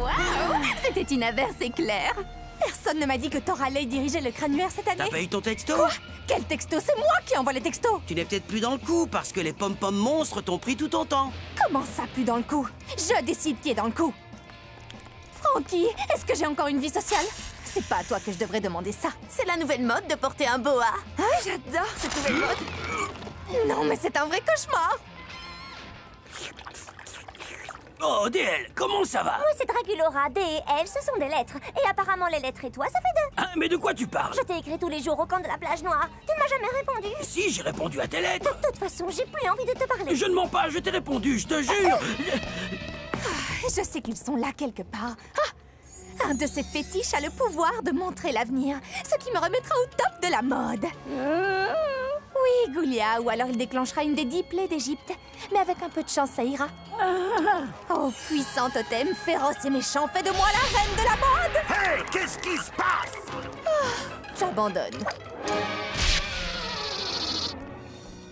Waouh C'était une averse éclair. Personne ne m'a dit que Toralei dirigeait le crânuaire cette année. T'as pas eu ton texto Quoi? Quel texto? C'est moi qui envoie les textos Tu n'es peut-être plus dans le coup parce que les pom-pom monstres t'ont pris tout ton temps. Comment ça, plus dans le coup? Je décide qui est dans le coup. Francky, est-ce que j'ai encore une vie sociale? C'est pas à toi que je devrais demander ça. C'est la nouvelle mode de porter un boa. Ah, j'adore cette nouvelle mode. Non, mais c'est un vrai cauchemar. Oh, DL, comment ça va? Moi, c'est Dragulora. D et L, ce sont des lettres. Et apparemment, les lettres et toi, ça fait deux. Hein, Mais de quoi tu parles? Je t'ai écrit tous les jours au camp de la plage noire. Tu ne m'as jamais répondu. Si, j'ai répondu à tes lettres. De toute façon, j'ai plus envie de te parler. Je ne mens pas, je t'ai répondu, je te jure. Je sais qu'ils sont là quelque part. Ah Un de ces fétiches a le pouvoir de montrer l'avenir, ce qui me remettra au top de la mode. Oui, Goulia, ou alors il déclenchera une des dix plaies d'Égypte. Mais avec un peu de chance, ça ira. Oh, puissant totem, féroce et méchant, fais de moi la reine de la mode Hey, qu'est-ce qui se passe? J'abandonne.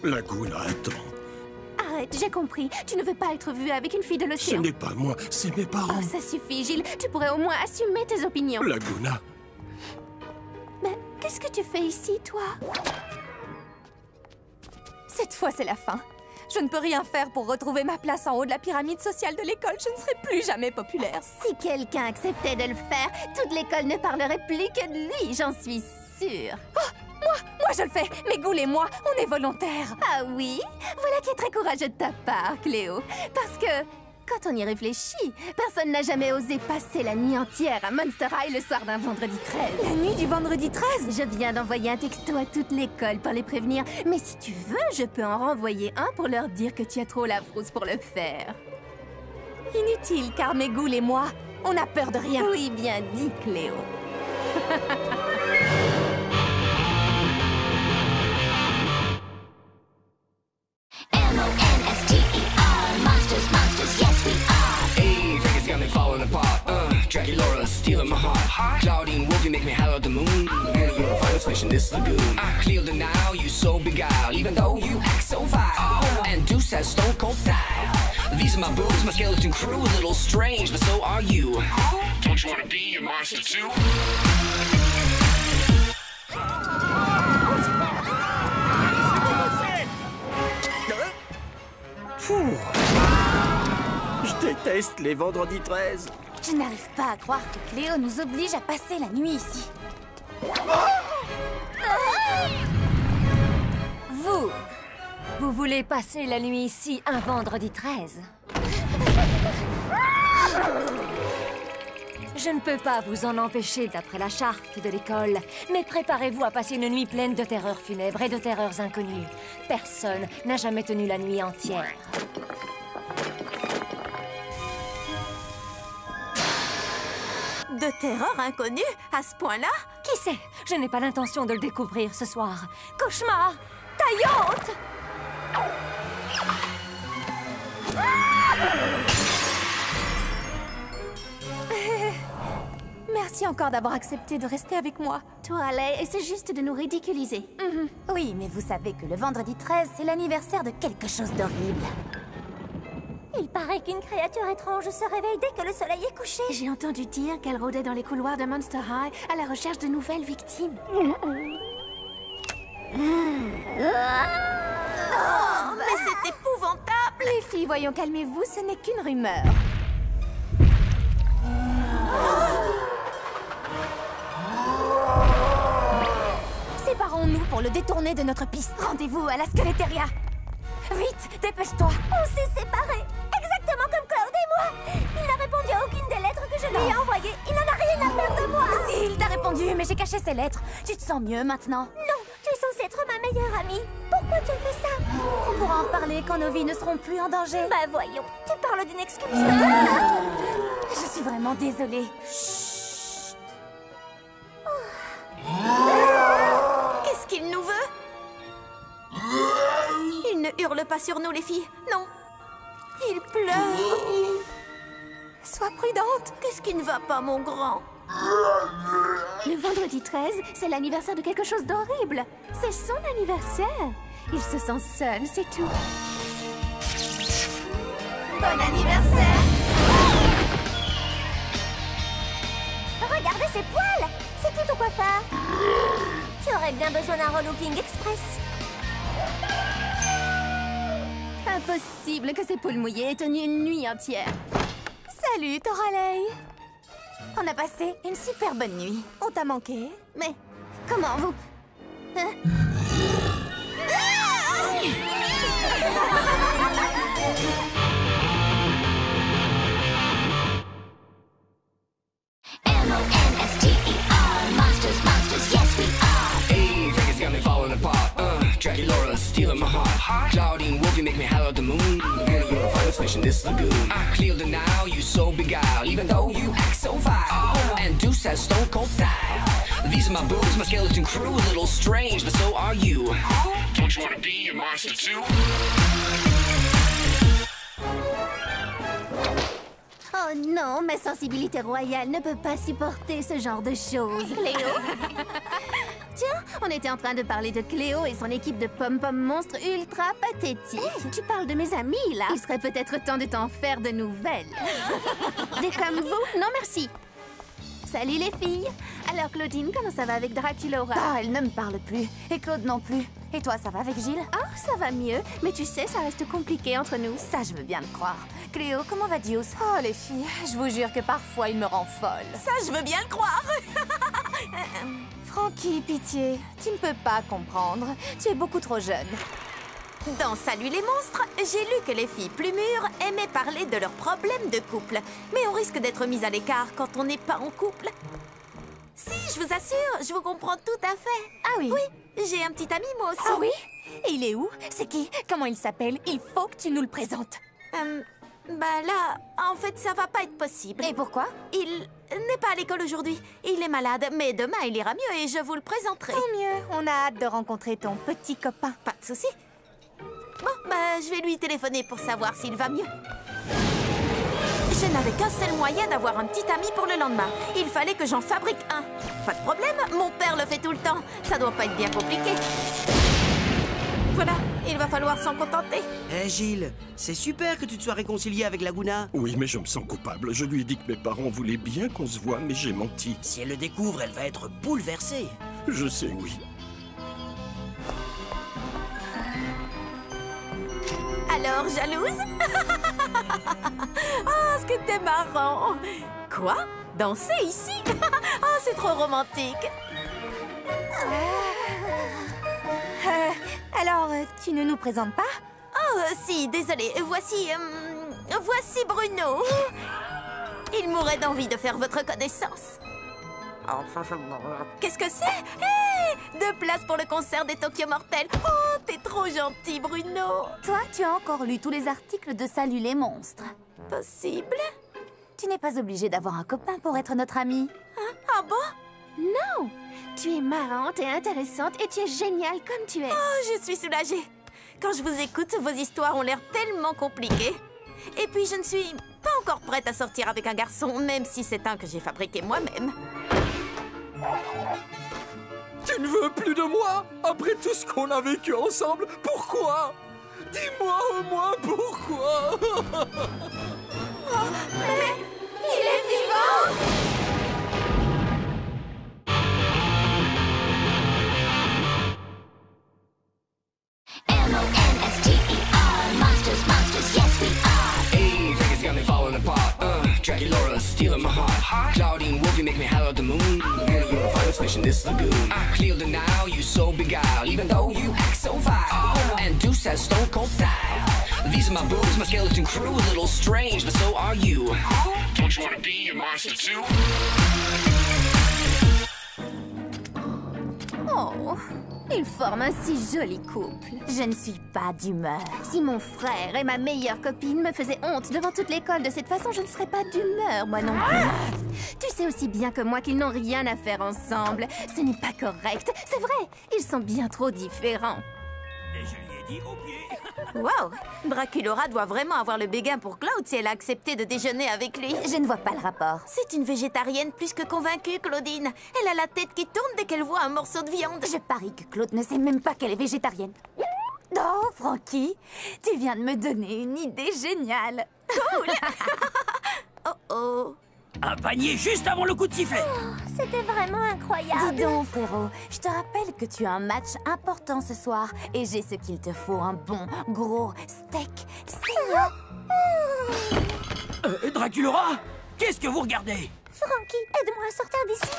Laguna, attends. Arrête, j'ai compris. Tu ne veux pas être vue avec une fille de Ce l'océan. n'est pas moi, c'est mes parents. Oh, ça suffit, Gilles. Tu pourrais au moins assumer tes opinions. Laguna, Mais qu'est-ce que tu fais ici, toi? Cette fois, c'est la fin. Je ne peux rien faire pour retrouver ma place en haut de la pyramide sociale de l'école. Je ne serai plus jamais populaire. Si quelqu'un acceptait de le faire, toute l'école ne parlerait plus que de lui, j'en suis sûre. Oh, moi, moi je le fais. Mais Goul et moi, on est volontaires. Ah oui? Voilà qui est très courageux de ta part, Cléo. Parce que, quand on y réfléchit, personne n'a jamais osé passer la nuit entière à Monster High le soir d'un vendredi 13. La nuit du vendredi 13 Je viens d'envoyer un texto à toute l'école pour les prévenir. Mais si tu veux, je peux en renvoyer un pour leur dire que tu as trop la frousse pour le faire. Inutile, car mes et moi, on a peur de rien. Oui, bien dit, Cléo. Draculaura stealing my heart. Clouding wolf, you make me howl at the moon. Girl, you're a finest fish in this lagoon. I ah. clear the now, you so beguiled, even though you act so vile. Ah. And Deuce has stone cold style. These are my boobs, my skeleton crew, a little strange, but so are you. Ah. Don't you wanna be a monster too? Fou Je déteste les vendredis 13. Je n'arrive pas à croire que Cléo nous oblige à passer la nuit ici. Vous Vous voulez passer la nuit ici un vendredi 13 Je ne peux pas vous en empêcher d'après la charte de l'école, mais préparez-vous à passer une nuit pleine de terreurs funèbres et de terreurs inconnues. Personne n'a jamais tenu la nuit entière. De terreur inconnue À ce point-là? Qui sait? Je n'ai pas l'intention de le découvrir ce soir. Cauchemar Taillante Merci encore d'avoir accepté de rester avec moi. Toi, et c'est juste de nous ridiculiser. Mhm. Oui, mais vous savez que le vendredi 13, c'est l'anniversaire de quelque chose d'horrible. Il paraît qu'une créature étrange se réveille dès que le soleil est couché. J'ai entendu dire qu'elle rôdait dans les couloirs de Monster High à la recherche de nouvelles victimes. Oh, bah Mais c'est épouvantable Les filles, voyons, calmez-vous, ce n'est qu'une rumeur. Séparons-nous pour le détourner de notre piste. Rendez-vous à la Skeletteria. Vite, dépêche-toi. On s'est séparés, je lui ai envoyées. Il n'en a rien à faire de moi. Si, il t'a répondu, mais j'ai caché ses lettres. Tu te sens mieux maintenant Non, tu es censée être ma meilleure amie. Pourquoi tu fais ça? On pourra en reparler quand nos vies ne seront plus en danger. Bah voyons, tu parles d'une excuse. Je suis vraiment désolée. Qu'est-ce qu'il nous veut? Il ne hurle pas sur nous, les filles. Non. Il pleure. Sois prudente. Qu'est-ce qui ne va pas, mon grand? Le vendredi 13, c'est l'anniversaire de quelque chose d'horrible. C'est son anniversaire. Il se sent seul, c'est tout. Bon anniversaire Regardez ses poils C'est qui ton coiffeur Tu aurais bien besoin d'un relooking express. Impossible que ces poules mouillées aient tenu une nuit entière. Salut, Toralei. On a passé une super bonne nuit. On t'a manqué, mais comment vous Hein? M-O-N-S-T-E-R Jackie Laura stealing my heart. Claudine Wolfie make me holler at the moon. Girl, you're the finest fish in this lagoon. Ah. I clear the now, you so beguiled. Even though you act so vile. Ah. And Deuce has stone cold style. These are my boobs, my skeleton crew. A little strange, but so are you. Don't you wanna be a monster too? Oh non, ma sensibilité royale ne peut pas supporter ce genre de choses. Cléo Tiens, on était en train de parler de Cléo et son équipe de pom-pom monstres ultra pathétiques. tu parles de mes amis, là Il serait peut-être temps de t'en faire de nouvelles. Des comme vous? Non, merci. Salut les filles Alors Claudine, comment ça va avec Draculaura? Ah, elle ne me parle plus. Et Claude non plus. Et toi, ça va avec Gilles? Ah, ça va mieux. Mais tu sais, ça reste compliqué entre nous. Ça, je veux bien le croire. Cléo, comment va Dios? Oh, les filles, je vous jure que parfois, il me rend folle. Ça, je veux bien le croire Francky, pitié, tu ne peux pas comprendre. Tu es beaucoup trop jeune. Dans Salut les monstres, j'ai lu que les filles plus mûres aimaient parler de leurs problèmes de couple. Mais on risque d'être mis à l'écart quand on n'est pas en couple. Si, je vous assure, je vous comprends tout à fait. Ah oui Oui, j'ai un petit ami moi aussi. Ah oui? Et il est où? C'est qui? Comment il s'appelle? Il faut que tu nous le présentes. Euh, bah là, en fait, ça va pas être possible. Et pourquoi? Il n'est pas à l'école aujourd'hui. Il est malade, mais demain il ira mieux et je vous le présenterai. Tant mieux, on a hâte de rencontrer ton petit copain. Pas de souci. Bon, bah je vais lui téléphoner pour savoir s'il va mieux. Je n'avais qu'un seul moyen d'avoir un petit ami pour le lendemain. Il fallait que j'en fabrique un. Pas de problème, mon père le fait tout le temps. Ça doit pas être bien compliqué. Voilà, il va falloir s'en contenter. Hé Gilles, c'est super que tu te sois réconcilié avec Laguna. Oui, mais je me sens coupable. Je lui ai dit que mes parents voulaient bien qu'on se voit, mais j'ai menti. Si elle le découvre, elle va être bouleversée. Je sais, oui. Alors, jalouse? Ah, ce que t'es marrant Quoi? Danser ici? Ah, c'est trop romantique Euh, alors, euh, tu ne nous présentes pas Oh, euh, si, désolé. Voici... euh, voici Bruno Il mourrait d'envie de faire votre connaissance. Qu'est-ce que c'est Hé Deux places pour le concert des Tokyo Mortels Oh, t'es trop gentil, Bruno Toi, tu as encore lu tous les articles de Salut les monstres. Possible Tu n'es pas obligé d'avoir un copain pour être notre ami. Ah bon Non Tu es marrante et intéressante et tu es géniale comme tu es. Oh, je suis soulagée Quand je vous écoute, vos histoires ont l'air tellement compliquées. Et puis, je ne suis pas encore prête à sortir avec un garçon, même si c'est un que j'ai fabriqué moi-même. Tu ne veux plus de moi? Après tout ce qu'on a vécu ensemble, pourquoi? Dis-moi au moins pourquoi Mais il est vivant Dracula, stealing my heart. Claudine Wolfie make me holler at the moon. Girl, you're the finest fish in this lagoon. I clear the now, you so beguiled, even though you act so vile. Ah. And Deuce has stone cold style. These are my boobs, my skeleton crew, a little strange, but so are you. Don't you wanna be a monster too? Oh, ils forment un si joli couple. Je ne suis pas d'humeur. Si mon frère et ma meilleure copine me faisaient honte devant toute l'école de cette façon, je ne serais pas d'humeur, moi non plus. Tu sais aussi bien que moi qu'ils n'ont rien à faire ensemble. Ce n'est pas correct. C'est vrai, ils sont bien trop différents. Je lui dit au pied. Wow Draculora doit vraiment avoir le béguin pour Claude si elle a accepté de déjeuner avec lui. Je ne vois pas le rapport. C'est une végétarienne plus que convaincue, Claudine. Elle a la tête qui tourne dès qu'elle voit un morceau de viande. Je parie que Claude ne sait même pas qu'elle est végétarienne. Oh, Frankie, tu viens de me donner une idée géniale. Cool Oh oh Un panier juste avant le coup de sifflet. C'était vraiment incroyable. Dis donc, frérot, je te rappelle que tu as un match important ce soir et j'ai ce qu'il te faut, un bon, gros steak saignant. Euh, Draculora Qu'est-ce que vous regardez? Frankie, aide-moi à sortir d'ici.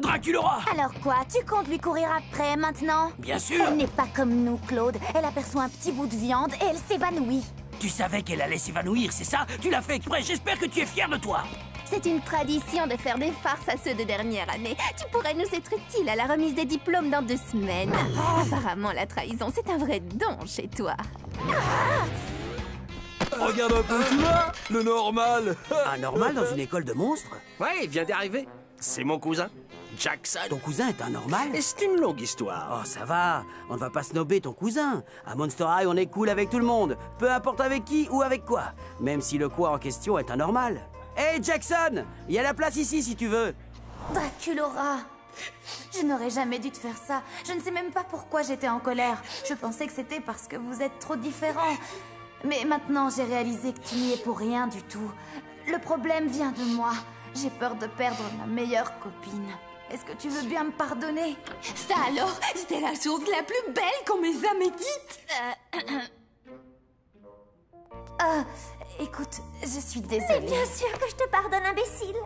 Draculora Alors quoi, tu comptes lui courir après maintenant? Bien sûr. Elle n'est pas comme nous, Claude. Elle aperçoit un petit bout de viande et elle s'évanouit. Tu savais qu'elle allait s'évanouir, c'est ça? Tu l'as fait exprès, j'espère que tu es fier de toi C'est une tradition de faire des farces à ceux de dernière année. Tu pourrais nous être utile à la remise des diplômes dans deux semaines. Apparemment, la trahison, c'est un vrai don chez toi. Regarde un peu, tu vois Le normal Un normal dans une école de monstres? Ouais, il vient d'arriver. C'est mon cousin, Jackson. Ton cousin est un normal Et c'est une longue histoire. Oh, ça va, on ne va pas snobber ton cousin. À Monster High, on est cool avec tout le monde, peu importe avec qui ou avec quoi. Même si le quoi en question est un normal. Hé, Jackson Il y a la place ici si tu veux. Draculora Je n'aurais jamais dû te faire ça. Je ne sais même pas pourquoi j'étais en colère. Je pensais que c'était parce que vous êtes trop différents. Mais maintenant, j'ai réalisé que tu n'y es pour rien du tout. Le problème vient de moi. J'ai peur de perdre ma meilleure copine. Est-ce que tu veux bien me pardonner? Ça alors, c'était la chose la plus belle qu'on m'ait jamais dite Ah, écoute, je suis désolée. bien sûr que je te pardonne, imbécile.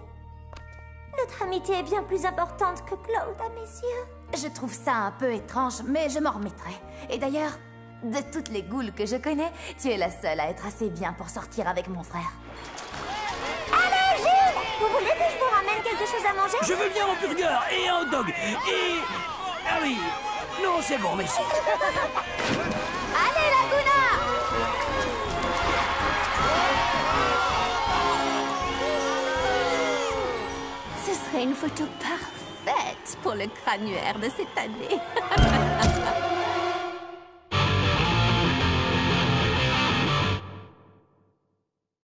Notre amitié est bien plus importante que Claude à mes yeux. Je trouve ça un peu étrange, mais je m'en remettrai. Et d'ailleurs, de toutes les goules que je connais, tu es la seule à être assez bien pour sortir avec mon frère. Quelque chose à manger Je veux bien un burger et un hot dog et... Ah oui Non, c'est bon, merci. Allez, Laguna Ce serait une photo parfaite pour le crânuaire de cette année.